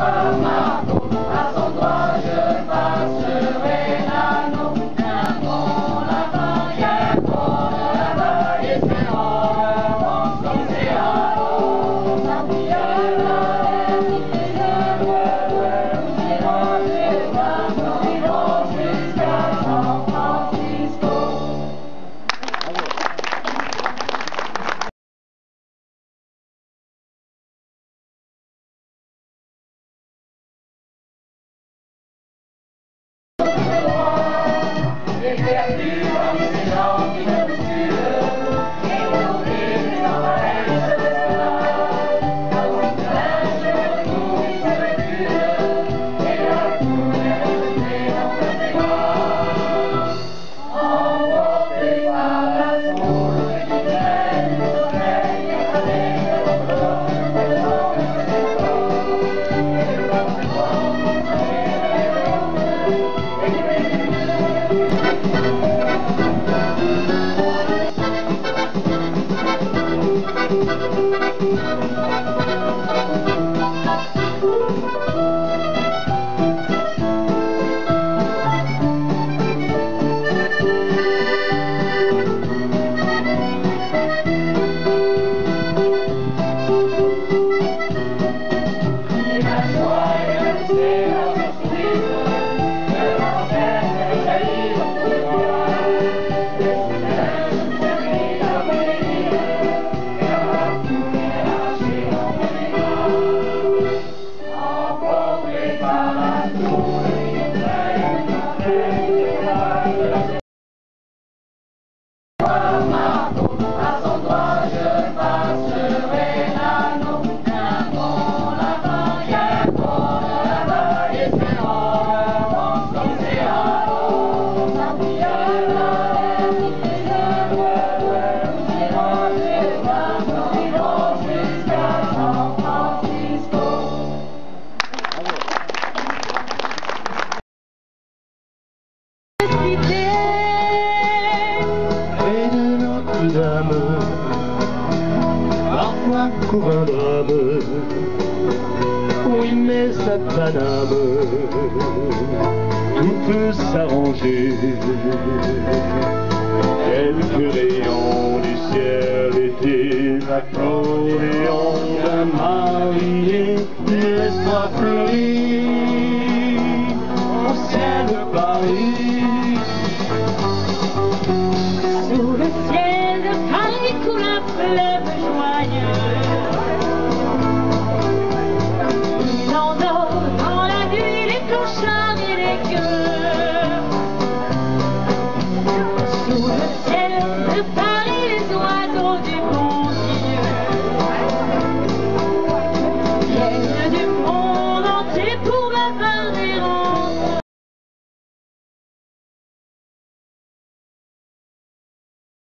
Oh, Et de Notre-Dame, parfois couvre un drame. Oui, mais cette madame, tout peut s'arranger. Quelques rayons du ciel étaient l'accordéon d'un marié, l'espoir fleurit au ciel de Paris.